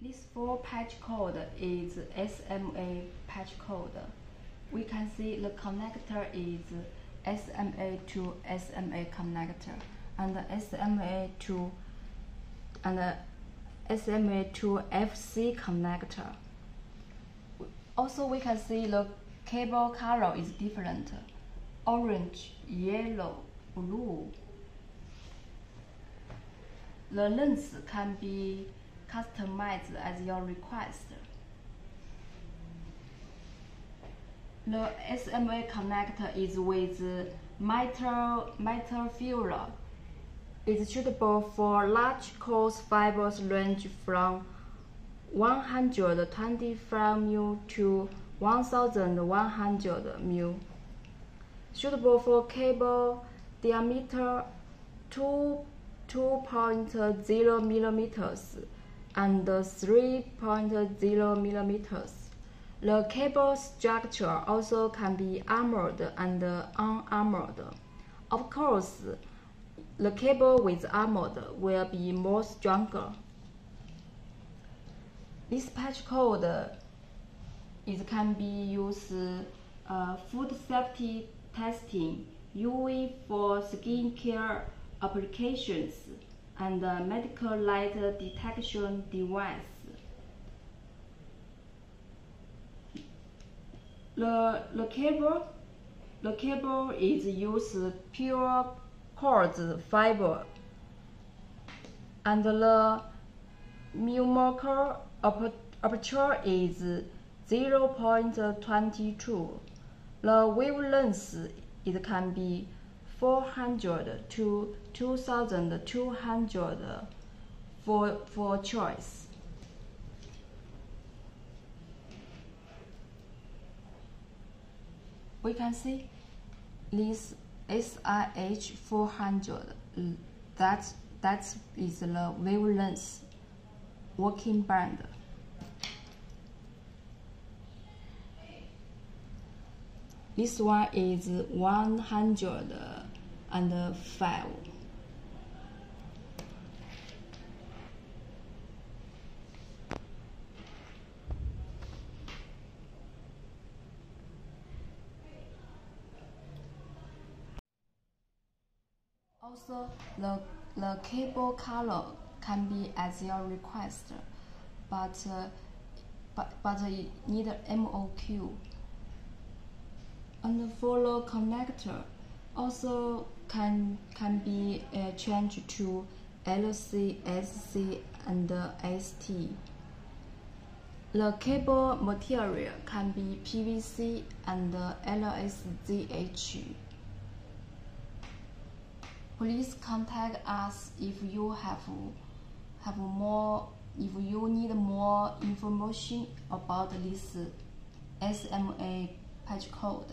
This four patch cord is SMA patch cord. We can see the connector is SMA to SMA connector and SMA to and SMA to FC connector. Also, we can see the cable color is different, orange, yellow, blue. The length can be customized as your request. The SMA connector is with metal, metal ferrule. It's suitable for large coarse fibers range from 125 mil to 1100 mil. Suitable for cable diameter 2 2.0 millimeters and 3.0 millimeters. The cable structure also can be armored and unarmored. Of course, the cable with armored will be more stronger. This patch cord it can be used uh, food safety testing, UV for skin care applications, and medical light detection device. The, the cable the cable is used pure quartz fiber and the numerical aperture is 0.22. The wavelength it can be 400 to 2200 for, for choice. We can see this SIH 400 that that is the wavelength working band. This one is 105. Also, the, the cable color can be as your request, but uh, but but it need MOQ. And for the connector, also can can be uh, changed to LC, SC, and ST. The cable material can be PVC and LSZH. Please contact us if you have have more if you need more information about this SMA patch cord.